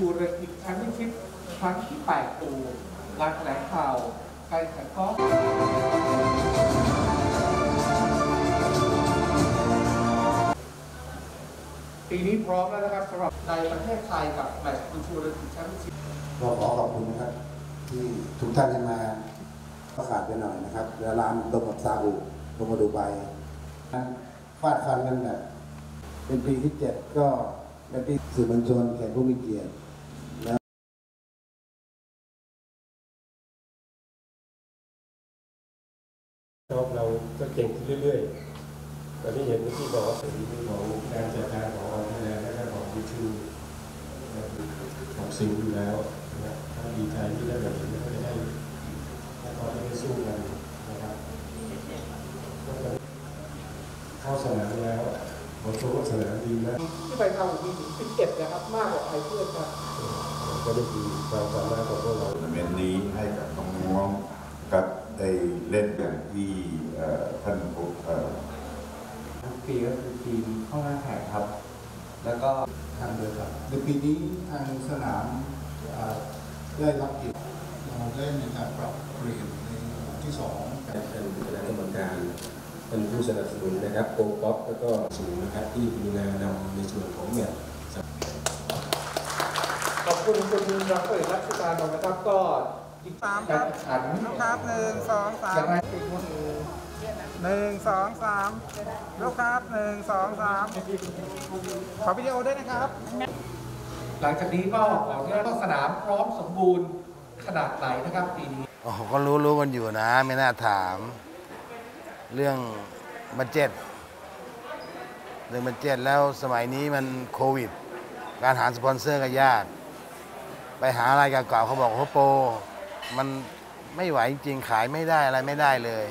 ชูเรือกิจแชมเปี้ยนชิพครั้งที่8ตูงานแถลงข่าวการแข่งกอปีนี้พร้อมแล้วนะครับสำหรับในประเทศไทยกับแมตช์คุณชูรือกิจแชมเปี้ยนชิพก็ขอขอบคุณนะครับที่ทุกท่านได้มาประกาศไปหน่อยนะครับเรือลามตรงกับซาอุตรงกับดูไบฟาดฟันกันแบบเป็นปีที่เจ็ดก็เป็นปีสื่อมวลชนแขกผู้มีเกียรติ ครับเราก็เก่งขึ้นเรื่อยๆตอนนี้เห็นที่บอกว่าเป็นเรื่องของการจัดการของออนไลน์และก็ของยูทูบของสิ่งอยู่แล้วนะครับถ้าดีใจที่ได้แบบนี้ก็จะได้ถ้าเขาจะได้สู้กันนะครับก็จะเข้าสนามแล้วผมชมว่าสนามดีมากที่ไปทำมีถึง11นะครับ มากกว่าไทยเพื่อนครับก็ได้ดีความสามารถของพวกเราทัวร์นาเมนต์นี้ให้กับน้องๆกับ ได้เล่นอย่างที่เอ่อท่านผู้เอ่อทุกปีก็คือทีมเข้ามาแข่งครับ แล้วก็ทางเดินครับในปีนี้ทางสนามเอ่อได้รับเกียรติเราได้มีการปรับเปลี่ยนในที่สองท่านคณะกรรมการท่านผู้สนับสนุนนะครับโกป๊อปแล้วก็ศูนย์นะครับที่มีนานำในส่วนของเนี่ยขอบคุณคุณรักเอกรัชการนะครับก็อีก สามกาครัรบแข่งขันลูกครับหนึ่งสองสาอมย่างไรหนึ่งสองสามลูกครับหนึ่งสองสามขอวิดีโอด้วยนะครับ หลังจากนี้ก็ขอเรื่องสนามพร้อมสมบูรณ์ขนาดไหนนะครับปีนี้โอ้โหก็รู้รู้กันอยู่นะ ไม่น่าถาม เรื่อง budget เรื่อง budget แล้วสมัยนี้มันโควิด การหาสปอนเซอร์ก็ยาก ไปหาอะไรเก่าๆเขาบอกว่าโปร มันไม่ไหวจริงๆขายไม่ได้อะไรไม่ได้เลย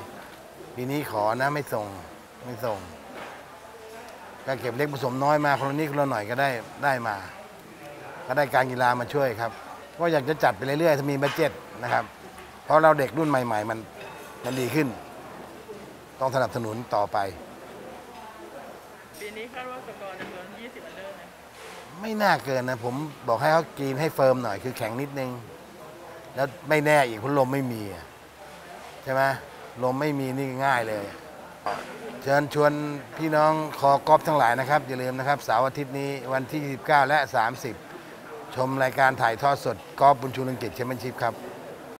ปีนี้ขอนะไม่ส่งไม่ส่ง ก็เก็บเล็กผสมน้อยมาคนละนิดคนละหน่อยก็ได้ได้มา ก็ได้การกีฬามาช่วยครับ ก็อยากจะจัดไปเรื่อยๆถ้ามี budget นะครับ เพราะเราเด็กรุ่นใหม่ ๆ มันมันดีขึ้น ต้องสนับสนุนต่อไป ปีนี้คาดว่าสกอร์จะเกิน20 under ไหมไม่น่าเกินนะ ผมบอกให้เขากรีนให้ firm หน่อยคือแข็งนิดนึง แล้วไม่แน่อีกเพราะลมไม่มีใช่ไหมลมไม่มีนี่ง่ายเลยเชิญชวนพี่น้องคอกอบทั้งหลายนะครับอย่าลืมนะครับเสาร์อาทิตย์นี้วันที่ 19 และ 30 ชมรายการถ่ายทอดสดกอบบุญชูลังกิจแชมเปี้ยนชิพครับ